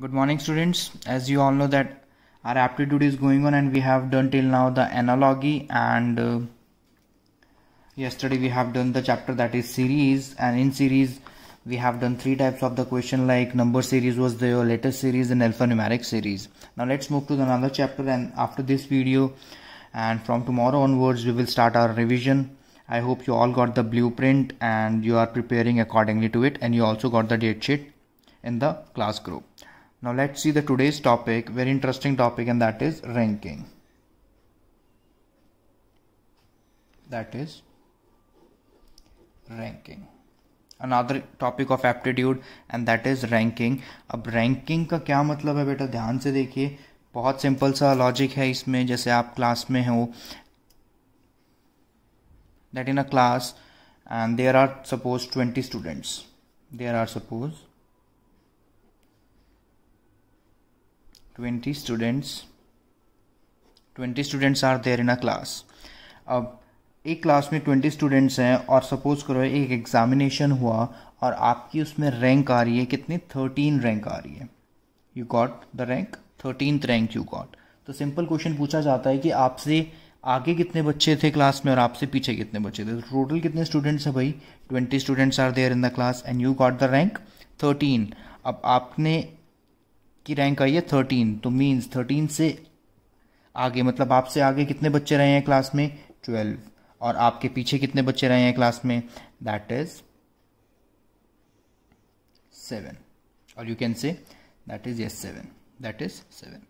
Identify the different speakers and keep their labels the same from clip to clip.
Speaker 1: Good morning students. As you all know that our aptitude is going on and we have done till now the analogy and uh, yesterday we have done the chapter that is series and in series we have done three types of the question like number series was the latest series and alphanumeric series. Now let's move to another chapter and after this video and from tomorrow onwards we will start our revision. I hope you all got the blueprint and you are preparing accordingly to it and you also got the date sheet in the class group. Now let's see the today's topic, very interesting topic and that is ranking. That is ranking. Another topic of aptitude and that is ranking. अब ranking का क्या मतलब है बेटा ध्यान से देखिए बहुत सिंपल सा लॉजिक है इसमें जैसे आप क्लास में हो that in a class and there are suppose 20 students there are suppose 20 students 20 students are there in a class. अब एक क्लास में 20 स्टूडेंट्स हैं और सपोज़ करो एक एग्जामिनेशन हुआ और आपकी उसमें रैंक आ रही है, कितनी? 13 रैंक आ रही है। You got the rank thirteen rank you got तो सिंपल क्वेश्चन पूछा जाता है कि आपसे आगे कितने बच्चे थे क्लास में और आपसे पीछे कितने बच्चे थे? टोटल कितने स्टूडेंट्स हैं भाई? Twenty students are there in the class and you got the rank thirteen अब आपने की रैंक आई है थर्टीन तो मीन्स थर्टीन से आगे मतलब आपसे आगे कितने बच्चे रहे हैं क्लास में? ट्वेल्व और आपके पीछे कितने बच्चे रहे हैं क्लास में? दैट इज़ सेवन और you can say that is yes seven that is seven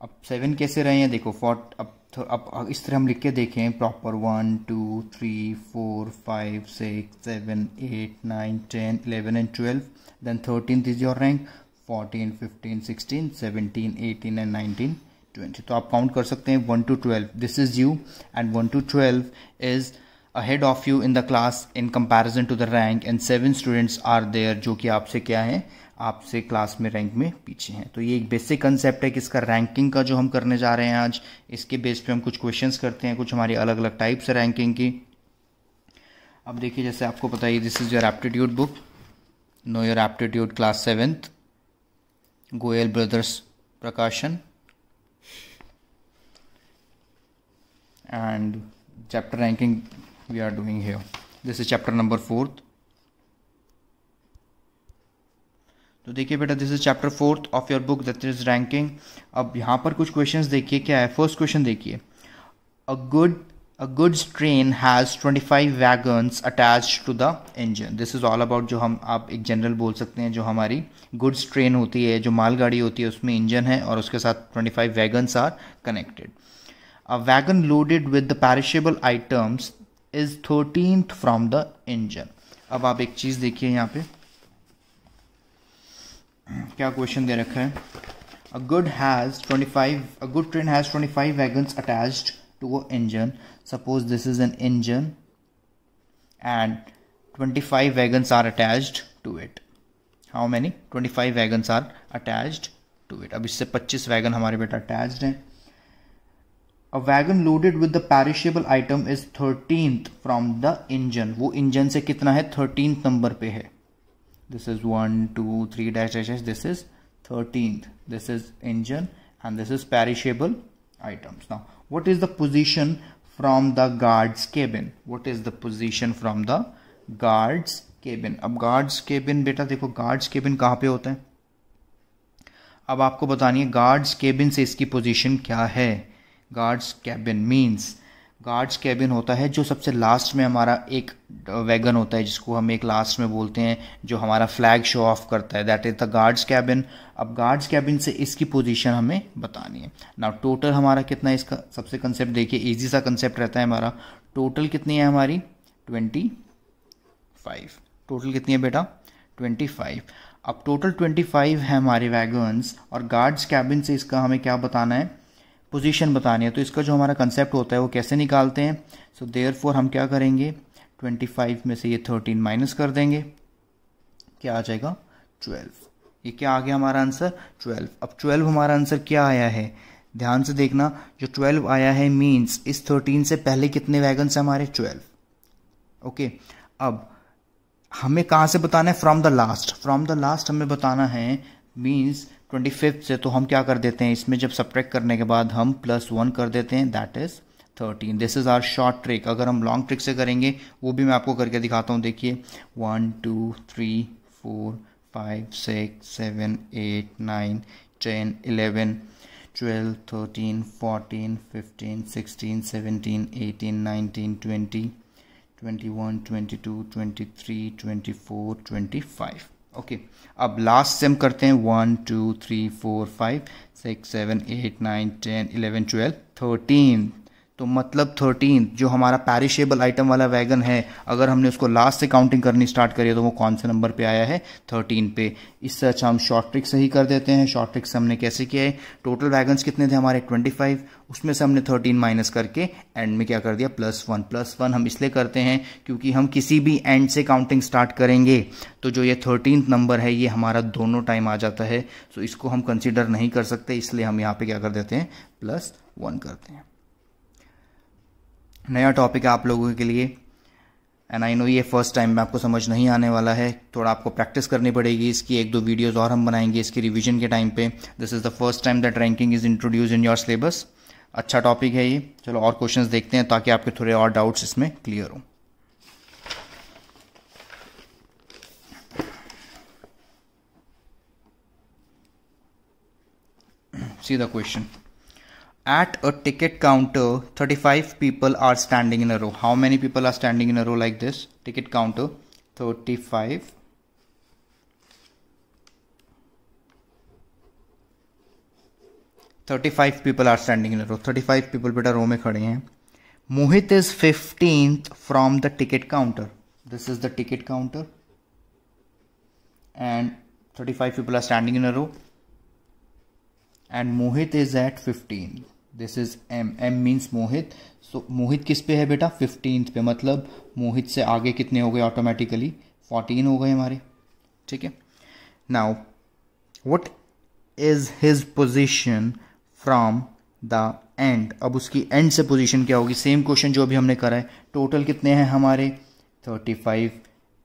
Speaker 1: अब सेवन कैसे रहे हैं? देखो फोर्ट अब अब इस तरह हम लिख के देखें proper one two three four five six seven eight nine ten eleven and twelve then thirteen is your rank fourteen fifteen sixteen seventeen eighteen and nineteen twenty तो आप काउंट कर सकते हैं one two twelve this is you and one two twelve is ahead of you in the class in comparison to the rank and seven students are there जो कि आपसे क्या है? आपसे क्लास में रैंक में पीछे हैं। तो ये एक बेसिक कंसेप्ट है कि इसका रैंकिंग का जो हम करने जा रहे हैं आज, इसके बेस पे हम कुछ क्वेश्चंस करते हैं, कुछ हमारी अलग अलग टाइप्स है रैंकिंग की। अब देखिए, जैसे आपको पता है this is your aptitude book know your aptitude class seventh Goyal Brothers Prakashan and chapter ranking we are doing here this is chapter number fourth तो देखिए बेटा this is chapter fourth of your book that is ranking अब यहाँ पर कुछ questions देखिए, क्या है? फ़र्स्ट क्वेश्चन देखिए. A good a goods train has 25 wagons attached to the engine this is all about जो हम आप एक जनरल बोल सकते हैं जो हमारी goods train होती है जो मालगाड़ी होती है उसमें इंजन है और उसके साथ 25 wagons are connected a wagon loaded with the perishable items is 13th from the engine अब आप एक चीज़ देखिए यहाँ पे क्या क्वेश्चन दे रखा है a good has 25 a good train has 25 wagons attached to an engine suppose this is an engine and 25 wagons are attached to it how many 25 wagons are attached to it अब इससे 25 wagon हमारे बेटा attached हैं A wagon loaded with the perishable item is 13th from the engine. वो engine से कितना है 13th number पे है This is 1, 2, 3 dash dash dash. This is 13th. This is engine and this is perishable items. Now, what is the position from the guard's cabin what is the position from the guard's cabin अब guard's cabin बेटा देखो guard's cabin कहाँ पे होता है अब आपको बतानी है guard's cabin से इसकी पोजीशन क्या है guard's cabin means guards cabin होता है, जो सबसे लास्ट में हमारा एक वैगन होता है, जिसको हम एक लास्ट में बोलते हैं, जो हमारा फ्लैग शो ऑफ़ करता है। That is the guards cabin अब गार्ड्स कैबिन से इसकी पोजीशन हमें बतानी है। ना टोटल हमारा कितना है इसका? सबसे कंसेप्ट देखिए इजी सा कंसेप्ट रहता है हमारा। टोटल कितनी है हमारी? ट्वेंटी फाइव टोटल कितनी है बेटा? ट्वेंटी फाइव अब टोटल ट्वेंटी फाइव है हमारे वैगन्स और गार्ड्स कैबिन से इसका हमें क्या बताना है? पोजीशन बतानी है। तो इसका जो हमारा कंसेप्ट होता है, वो कैसे निकालते हैं? सो देयर फोर हम क्या करेंगे? 25 में से ये 13 माइनस कर देंगे। क्या आ जाएगा? 12 ये क्या आ गया हमारा आंसर 12 अब 12 हमारा आंसर क्या आया है? ध्यान से देखना, जो 12 आया है मींस इस 13 से पहले कितने वैगन से हमारे? 12 ओके अब हमें कहाँ से बताना है? From the last from the last हमें बताना है मीन्स ट्वेंटी फिफ्थ से तो हम क्या कर देते हैं, इसमें जब सब्ट्रैक्ट करने के बाद हम प्लस वन कर देते हैं that is thirteen this is our short trick अगर हम लॉन्ग ट्रिक से करेंगे, वो भी मैं आपको करके दिखाता हूँ, देखिए. One two three four five six seven eight nine ten eleven twelve thirteen fourteen fifteen sixteen seventeen eighteen nineteen twenty twenty one twenty two twenty three twenty four twenty five okay अब last से हम करते हैं. One two three four five six seven eight nine ten eleven twelve thirteen तो मतलब thirteen जो हमारा perishable item वाला वैगन है, अगर हमने उसको लास्ट से काउंटिंग करनी स्टार्ट करी तो वो कौन से नंबर पे आया है? थर्टीन पे। इससे अच्छा हम शॉर्ट ट्रिक से ही कर देते हैं। शॉर्ट ट्रिक से हमने कैसे किया है? टोटल वैगन्स कितने थे हमारे? ट्वेंटी फाइव उसमें से हमने थर्टीन माइनस करके एंड में क्या कर दिया? प्लस वन प्लस वन हम इसलिए करते हैं क्योंकि हम किसी भी एंड से काउंटिंग स्टार्ट करेंगे। तो जो ये थर्टीन नंबर है, ये हमारा दोनों टाइम आ जाता है। सो इसको हम कंसिडर नहीं कर सकते, इसलिए हम यहाँ पे क्या कर देते हैं? प्लस वन करते हैं। नया टॉपिक है आप लोगों के लिए। एंड आई नो ये फ़र्स्ट टाइम में आपको समझ नहीं आने वाला है। थोड़ा आपको प्रैक्टिस करनी पड़ेगी। इसकी एक दो वीडियोस और हम बनाएँगे इसकी रिवीजन के टाइम पे। This is the first time that ranking is introduce in your syllabus अच्छा टॉपिक है ये। चलो और क्वेश्चंस देखते हैं ताकि आपके थोड़े और डाउट्स इसमें क्लियर हों। See the question at a ticket counter 35 people are standing in a row. How many people are standing in a row like this? Ticket counter 35 35 people are standing in a row. 35 people beta row mein khade hain mohit is 15th from the ticket counter. This is the ticket counter. And 35 people are standing in a row. And mohit is at 15 this is M M means Mohit so Mohit किस पे है बेटा? Fifteenth पे। मतलब मोहित से आगे कितने हो गए ऑटोमेटिकली फोर्टीन हो गए हमारे। ठीक है? Now what is his position from the end अब उसकी एंड से पोजिशन क्या होगी? सेम क्वेश्चन जो अभी हमने करा है। टोटल कितने हैं हमारे? थर्टी फाइव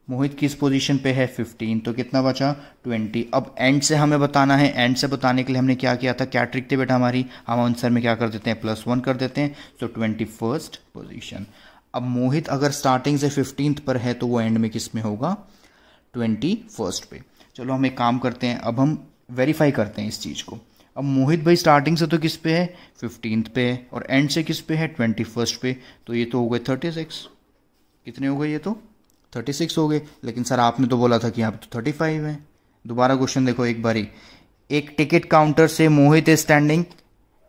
Speaker 1: मोहित किस पोजीशन पे है? 15 तो कितना बचा? 20 अब एंड से हमें बताना है। एंड से बताने के लिए हमने क्या किया था? क्या ट्रिक थी बेटा हमारी? हम आंसर में क्या कर देते हैं? प्लस वन कर देते हैं। सो ट्वेंटी फ़र्स्ट पोजिशन अब मोहित अगर स्टार्टिंग से फिफ्टींथ पर है तो वो एंड में किसमें होगा? ट्वेंटी फ़र्स्ट पे। चलो हम एक काम करते हैं। अब हम वेरीफाई करते हैं इस चीज़ को। अब मोहित भाई स्टार्टिंग से तो किस पे है? फिफ्टींथ पे है। और एंड से किस पे है? ट्वेंटी फ़र्स्ट पे। तो ये तो हो गए थर्टी सिक्स कितने हो गए ये तो? थर्टी सिक्स हो गए। लेकिन सर, आपने तो बोला था कि यहाँ पे तो थर्टी फाइव है। दोबारा क्वेश्चन देखो एक बारी। एक टिकट काउंटर से Mohit is standing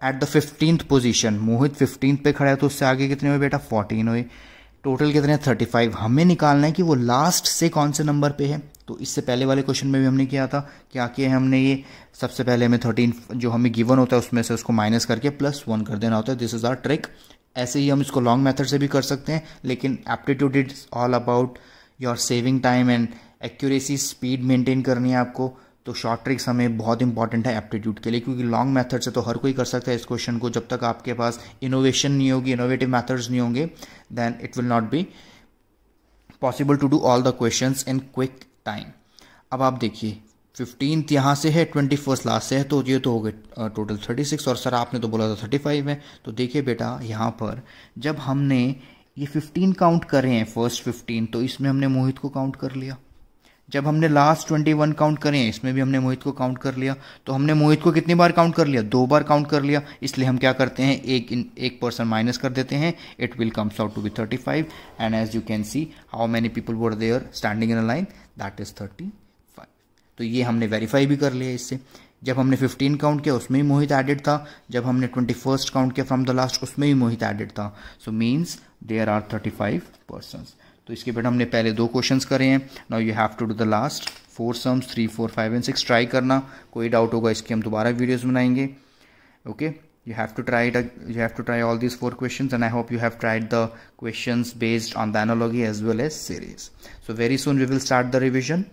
Speaker 1: at the fifteenth position Mohit fifteenth पे खड़ा है तो उससे आगे कितने हुए बेटा? फोर्टीन हुए। टोटल कितने थर्टी फाइव हमें निकालना है कि वो लास्ट से कौन से नंबर पे है। तो इससे पहले वाले क्वेश्चन में भी हमने किया था, क्या किया है हमने ये? सबसे पहले हमें थर्टीन जो हमें गिवन होता है, उसमें से उसको माइनस करके प्लस वन कर देना होता है। दिस इज़ आर ट्रिक ऐसे ही हम इसको लॉन्ग मेथड से भी कर सकते हैं, लेकिन aptitude is all about your saving time and accuracy speed maintain करनी है आपको। तो शॉर्ट ट्रिक्स हमें बहुत इंपॉर्टेंट है एप्टीट्यूड के लिए, क्योंकि लॉन्ग मेथड से तो हर कोई कर सकता है इस क्वेश्चन को। जब तक आपके पास इनोवेशन नहीं होगी इनोवेटिव मेथड्स नहीं होंगे then it will not be possible to do all the question in quick time अब आप देखिए फिफ्टींथ यहाँ से है ट्वेंटी फ़र्स्ट लास्ट से है तो ये तो हो गए टोटल थर्टी सिक्स और सर आपने तो बोला था थर्टी फाइव है तो देखिए बेटा यहाँ पर जब हमने ये फिफ्टीन काउंट कर हैं फ़र्स्ट फिफ्टीन तो इसमें हमने मोहित को काउंट कर लिया। जब हमने लास्ट ट्वेंटी वन काउंट करे हैं, इसमें भी हमने मोहित को काउंट कर लिया तो हमने मोहित को कितनी बार काउंट कर लिया? दो बार काउंट कर लिया, इसलिए हम क्या करते हैं, एक इन, एक पर्सन माइनस कर देते हैं it will comes out to be thirty five and as you can see how many people were there standing in a line that is thirty तो ये हमने वेरीफाई भी कर लिया इससे। जब हमने 15 काउंट किया, उसमें भी मोहित एडेड था। जब हमने 21st काउंट किया फ्रॉम द लास्ट उसमें भी मोहित एडेड था। So means there are 35 person तो इसके बेटा हमने पहले दो क्वेश्चन करे हैं। Now you have to do the last four sums three four five and six try करना। कोई डाउट होगा, इसके हम दोबारा वीडियोज़ बनाएँगे। Okay you have to try it, you have to try all these four questions and i hope you have tried the questions based on the as well as series. So very soon we will start the revision.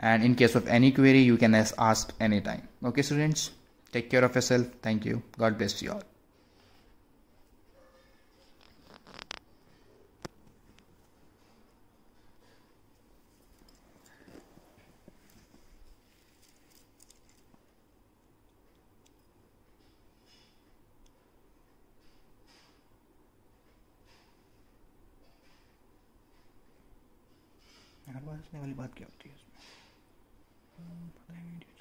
Speaker 1: and in case of any query you can ask anytime. Okay students? Take care of yourself. Thank you. God bless you all. वाली बात क्या होती है Mm, what do